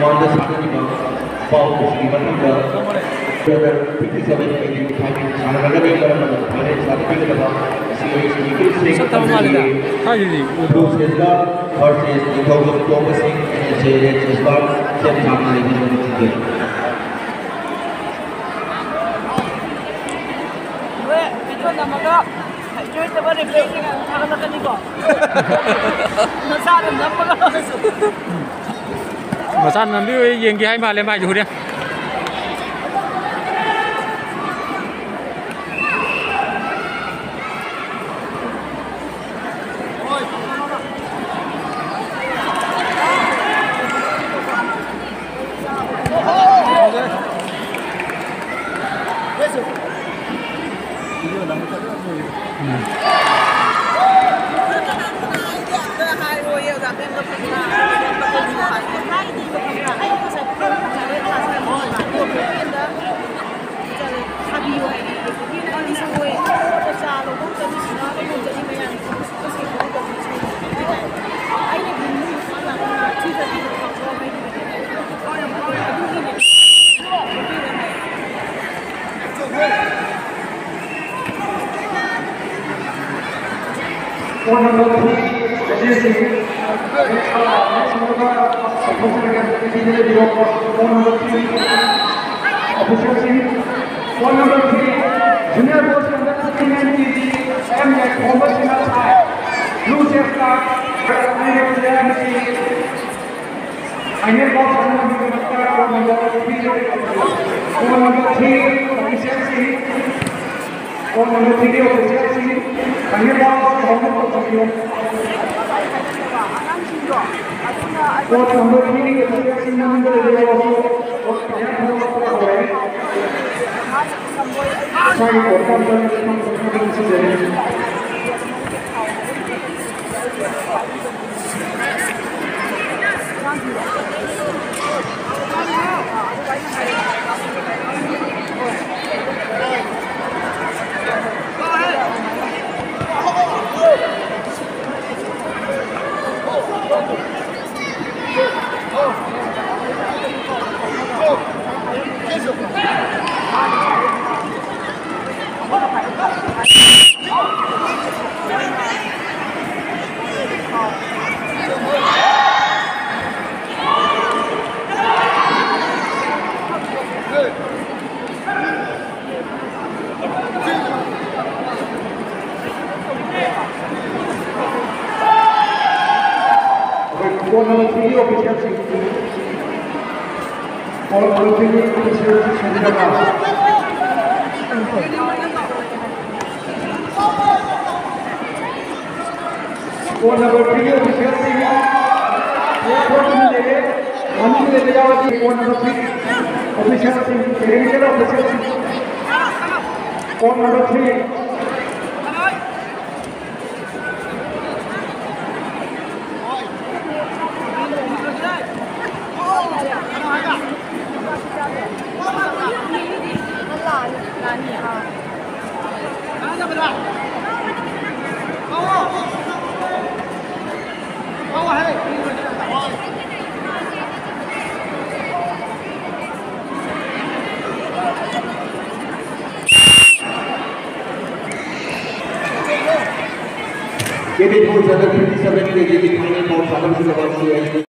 longest minimum fall is given in the further 57 kg timing. Another number of minutes are given about series increasing improves his guard versus the total focusing and series his guard. Seven times the minimum today. 나 사람 나빠가지고 മസാനണ്ട് എങ്കിയായി മാലേ മാജൂരിയ Thank you. One number three, junior coach number 16 MTG, M.A. Thomas Sinasai, blue chef card, Final box number 3, number 3, Commissioner Singh, three, Officer Singh. One number three, Officer Singh. Final box Mohammed Fakir. Court number three, Officer Singh number they are also Sorry, court number consideration. Court number three, Officer Singh. Court কর্মী officer কর্মী officer সেদিন Officer Singh. Court number three, Manu ले जाओ court number three officer Singh technical officer Singh court number three ये भी बहुत ज़्यादा कृषि समय के लिए फाइनल बहुत ज़्यादा